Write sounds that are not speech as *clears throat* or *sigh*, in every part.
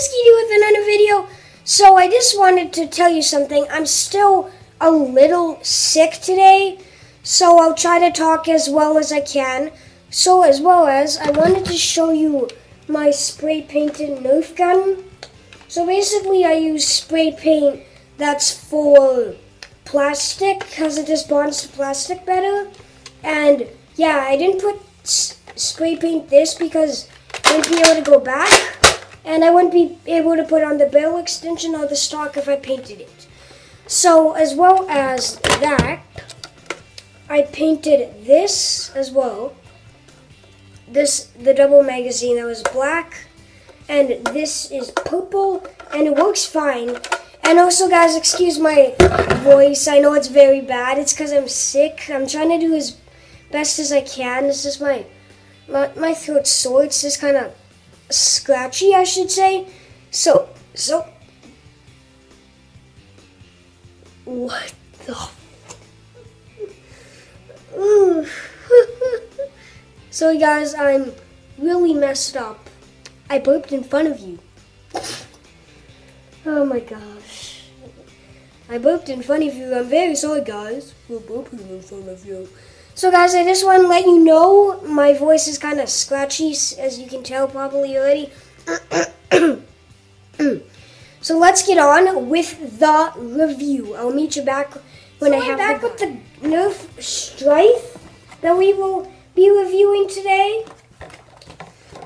With another video. So I just wanted to tell you something. I'm still a little sick today, so I'll try to talk as well as I can. So as well as I wanted to show you my spray painted Nerf gun. So basically I use spray paint that's for plastic because it just bonds to plastic better. And yeah, I didn't put spray paint this because I wouldn't be able to go back and I wouldn't be able to put on the barrel extension or the stock if I painted it. So as well as that, I painted this as well. This, the double magazine that was black, and this is purple, and it works fine. And also, guys, excuse my voice. I know it's very bad. It's because I'm sick. I'm trying to do as best as I can. This is my, my, my throat's sore. It's just kind of scratchy, I should say. So, so. What the? *laughs* so, guys, I'm really messed up. I burped in front of you. Oh my gosh. I burped in front of you. I'm very sorry, guys, for burping in front of you. So guys, I just want to let you know my voice is kind of scratchy, as you can tell probably already. *clears throat* so let's get on with the review. I'll meet you back when so I have back the with the Nerf Stryfe that we will be reviewing today.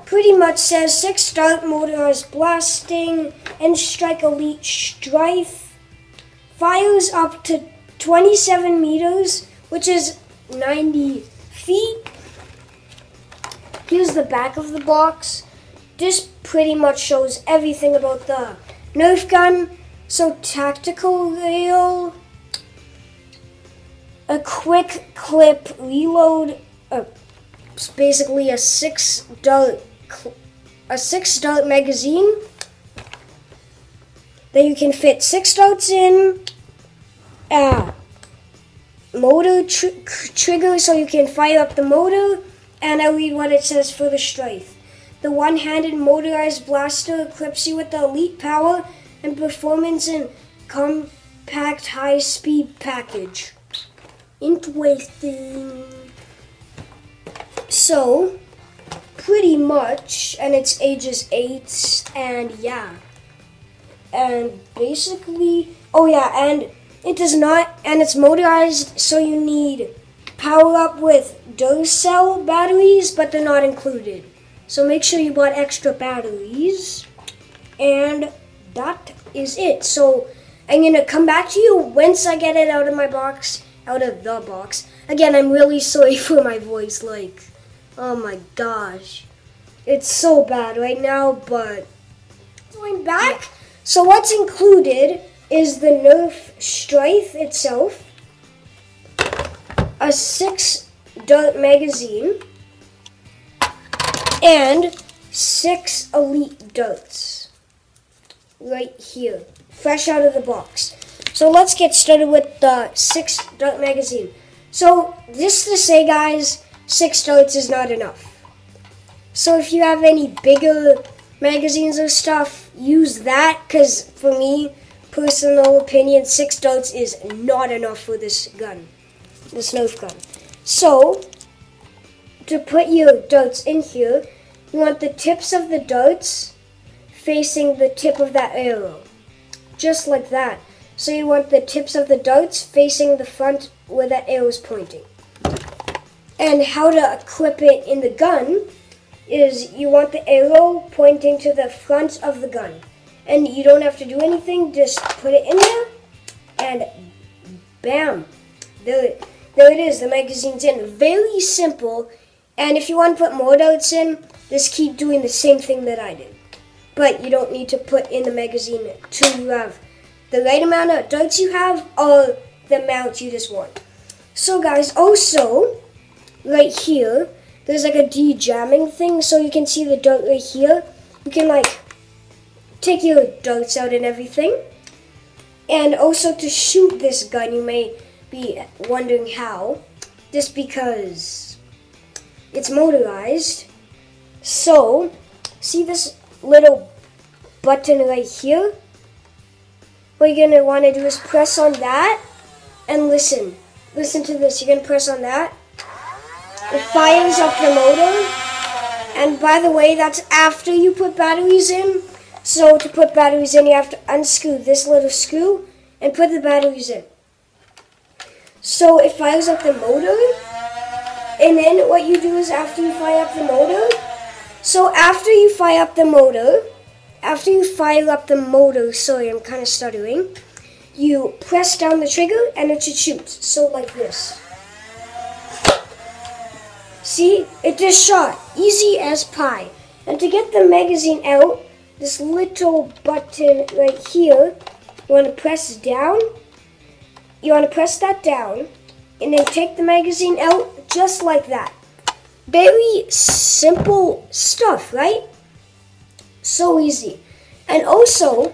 Pretty much says 6 start motorized blasting and strike elite Stryfe. Fires up to 27 meters, which is 90 feet. Here's the back of the box. This pretty much shows everything about the Nerf gun. So tactical rail, a quick clip reload, uh, basically a six dart, a six dart magazine that you can fit six darts in. Uh, motor tr trigger so you can fire up the motor, and I'll read what it says for the Stryfe. The one-handed motorized blaster equips you with the elite power and performance in compact high-speed package. Interesting. So, pretty much, and it's ages 8, and yeah. And basically, oh yeah, and it does not, and it's motorized, so you need power up with Duracell batteries, but they're not included. So make sure you bought extra batteries. And that is it. So I'm going to come back to you once I get it out of my box, out of the box. Again, I'm really *laughs* sorry for my voice. Like, oh my gosh. It's so bad right now, but going back. Yeah. So what's included is the Nerf Stryfe itself, a six dart magazine, and six elite darts right here, fresh out of the box. So let's get started with the six dart magazine. So just to say guys, six darts is not enough. So if you have any bigger magazines or stuff, use that because for me, personal opinion, six darts is not enough for this gun, this Nerf gun. So, to put your darts in here, you want the tips of the darts facing the tip of that arrow. Just like that. So you want the tips of the darts facing the front where that arrow is pointing. And how to equip it in the gun is you want the arrow pointing to the front of the gun and you don't have to do anything. Just put it in there, and bam, there, there it is. The magazine's in. Very simple. And if you want to put more darts in, just keep doing the same thing that I did. But you don't need to put in the magazine till you have the right amount of darts you have or the amount you just want. So guys, also, right here, there's like a de-jamming thing, so you can see the dart right here. You can like take your darts out and everything. And also to shoot this gun, you may be wondering how. Just because it's motorized. So, see this little button right here. What you're gonna wanna do is press on that and listen. Listen to this. You're gonna press on that. It fires up the motor. And by the way, that's after you put batteries in. So to put batteries in, you have to unscrew this little screw and put the batteries in. So it fires up the motor. And then what you do is after you fire up the motor, so after you fire up the motor, after you fire up the motor, sorry, I'm kind of stuttering, you press down the trigger and it should shoot. So like this. See, it just shot, easy as pie. And to get the magazine out, this little button right here, you want to press down. You want to press that down and then take the magazine out just like that. Very simple stuff, right? So easy. And also,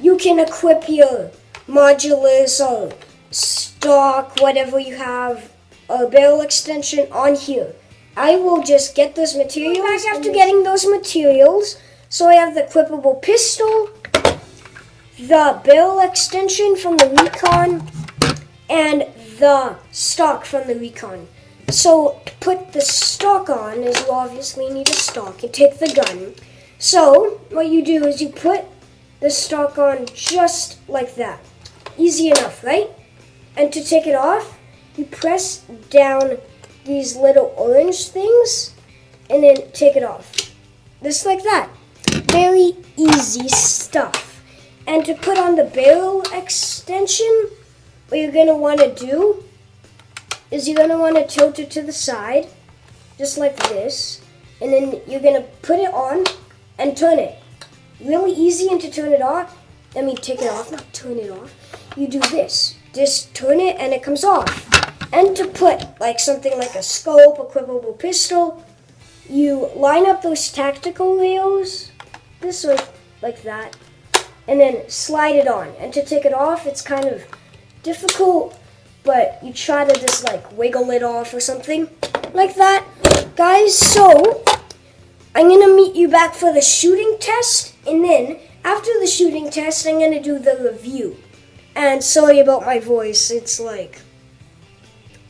you can equip your modulars or stock, whatever you have, a barrel extension on here. I will just get those materials. Back after getting those materials, so I have the equipable pistol, the barrel extension from the Recon, and the stock from the Recon. So to put the stock on, as you obviously need a stock, and take the gun. So what you do is you put the stock on just like that. Easy enough, right? And to take it off, you press down these little orange things and then take it off. Just like that. Very easy stuff. And to put on the barrel extension, what you're going to want to do is you're going to want to tilt it to the side, just like this. And then you're going to put it on and turn it. Really easy and to turn it off. I mean, take it off, not turn it off. You do this. Just turn it and it comes off. And to put like something like a scope, a equipable pistol, you line up those tactical rails, this way, like that, and then slide it on. And to take it off, it's kind of difficult, but you try to just like wiggle it off or something like that. Guys, so I'm gonna meet you back for the shooting test, and then after the shooting test, I'm gonna do the review. And sorry about my voice, it's like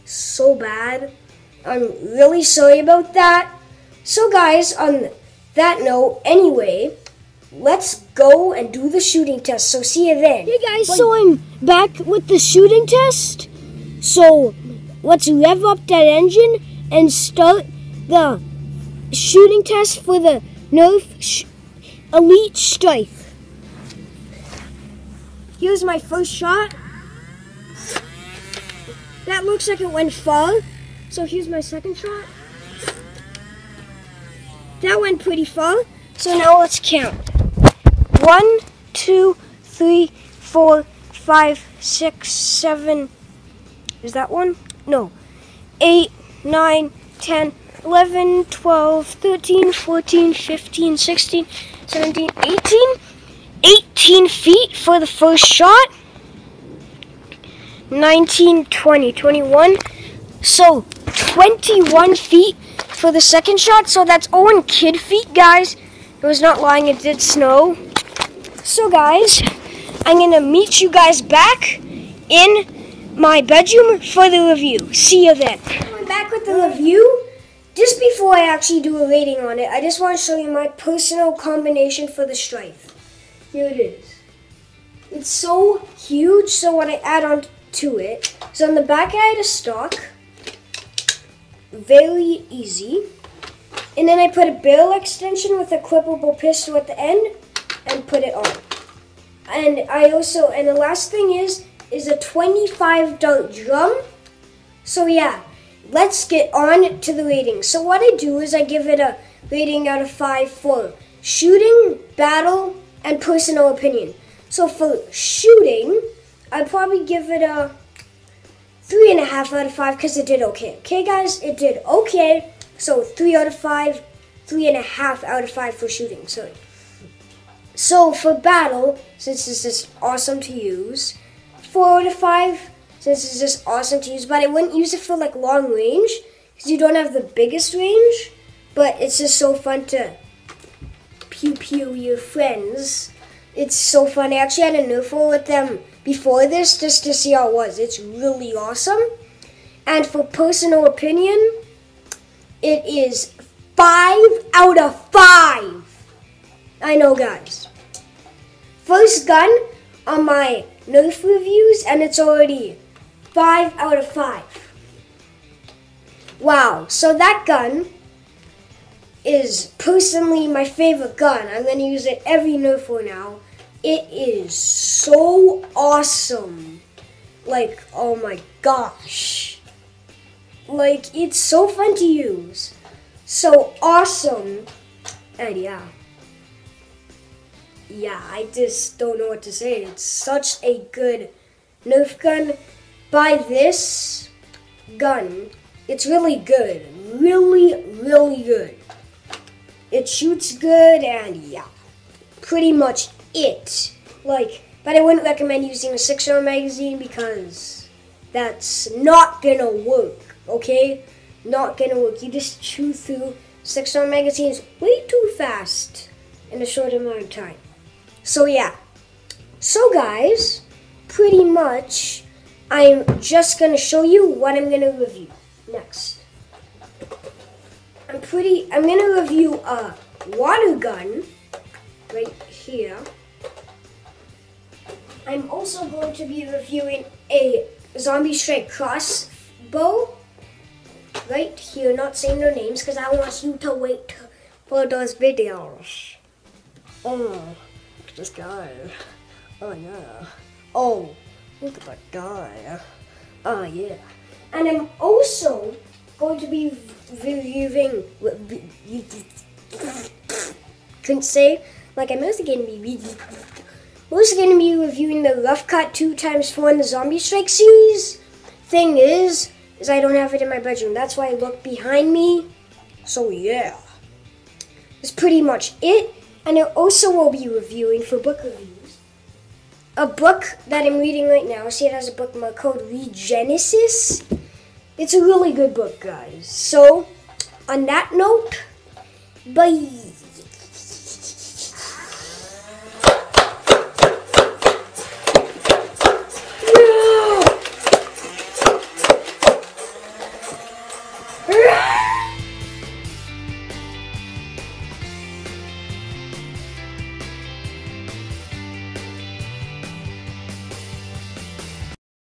so bad. I'm really sorry about that. So, guys, on that note, anyway, let's go and do the shooting test. So, see you then. Hey guys, Bye. so I'm back with the shooting test. So, let's rev up that engine and start the shooting test for the Nerf sh- Elite Strike. Here's my first shot. That looks like it went far. So here's my second shot. That went pretty far. So now let's count. One, two, three, four, five, six, seven. Is that one? No. Eight, nine, ten, eleven, twelve, thirteen, fourteen, fifteen, sixteen, seventeen, eighteen. 18 feet for the first shot. 19, 20, 21. So 21 feet for the second shot. So that's Owen Kid feet, guys. It was not lying, it did snow. So guys, I'm gonna meet you guys back in my bedroom for the review. See you then. I'm back with the review. Just before I actually do a rating on it, I just want to show you my personal combination for the Stryfe. Here it is. It's so huge, so when I add on to it. So on the back I had a stock. Very easy. And then I put a barrel extension with a clippable pistol at the end and put it on. And I also, and the last thing is, is a 25 dart drum. So yeah, let's get on to the rating. So what I do is I give it a rating out of 5 for shooting, battle, and personal opinion. So for shooting, I'd probably give it a half out of five because it did okay. Okay, guys, it did okay. So three out of five, three and a half out of five for shooting. Sorry. So for battle, since this is awesome to use, four out of five, since it's just awesome to use. But I wouldn't use it for like long range because you don't have the biggest range. But it's just so fun to pew pew your friends. It's so fun. I actually had a Nerf with them before this just to see how it was. It's really awesome. And for personal opinion, it is five out of five. I know, guys. First gun on my Nerf reviews, and it's already five out of five. Wow, so that gun is personally my favorite gun. I'm going to use it every Nerf war now. It is so awesome. Like, oh my gosh. Like, it's so fun to use. So awesome. And yeah. Yeah, I just don't know what to say. It's such a good Nerf gun. Buy this gun. It's really good. Really, really good. It shoots good and yeah. Pretty much it. Like, but I wouldn't recommend using a 6 round magazine because that's not gonna work, okay? Not gonna work. You just chew through 6 round magazines way too fast in a short amount of time. So, yeah. So, guys, pretty much I'm just gonna show you what I'm gonna review next. I'm pretty, I'm gonna review a water gun right here. I'm also going to be reviewing a zombie strike crossbow right here, not saying their names because I want you to wait for those videos. Oh, this guy. Oh yeah. Oh, look at that guy. Oh yeah. And I'm also going to be reviewing. Couldn't say. Like I'm also going to be. Also going to be reviewing the Rough Cut 2 times 4 in the Zombie Strike series. Thing is, is I don't have it in my bedroom. That's why I look behind me. So yeah. That's pretty much it. And I also will be reviewing for book reviews. A book that I'm reading right now. See, it has a bookmark called Regenesis. It's a really good book, guys. So, on that note, bye.